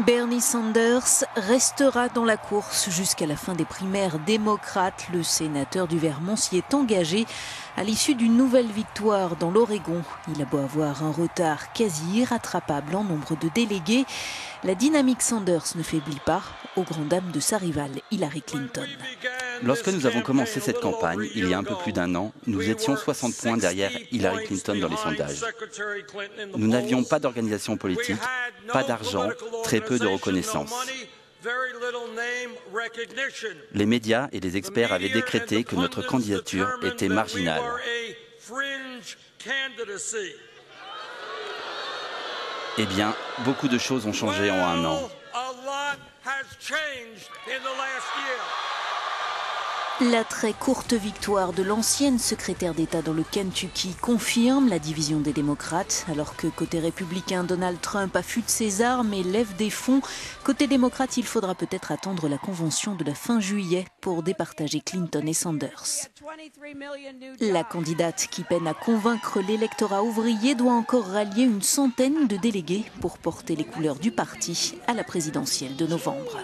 Bernie Sanders restera dans la course jusqu'à la fin des primaires démocrates. Le sénateur du Vermont s'y est engagé à l'issue d'une nouvelle victoire dans l'Oregon. Il a beau avoir un retard quasi irrattrapable en nombre de délégués. La dynamique Sanders ne faiblit pas, aux grandes dames de sa rivale Hillary Clinton. Lorsque nous avons commencé cette campagne, il y a un peu plus d'un an, nous étions 60 points derrière Hillary Clinton dans les sondages. Nous n'avions pas d'organisation politique, pas d'argent, très peu de reconnaissance. Les médias et les experts avaient décrété que notre candidature était marginale. Eh bien, beaucoup de choses ont changé en un an. La très courte victoire de l'ancienne secrétaire d'État dans le Kentucky confirme la division des démocrates, alors que côté républicain, Donald Trump affûte ses armes et lève des fonds. Côté démocrate, il faudra peut-être attendre la convention de la fin juillet pour départager Clinton et Sanders. La candidate qui peine à convaincre l'électorat ouvrier doit encore rallier une centaine de délégués pour porter les couleurs du parti à la présidentielle de novembre.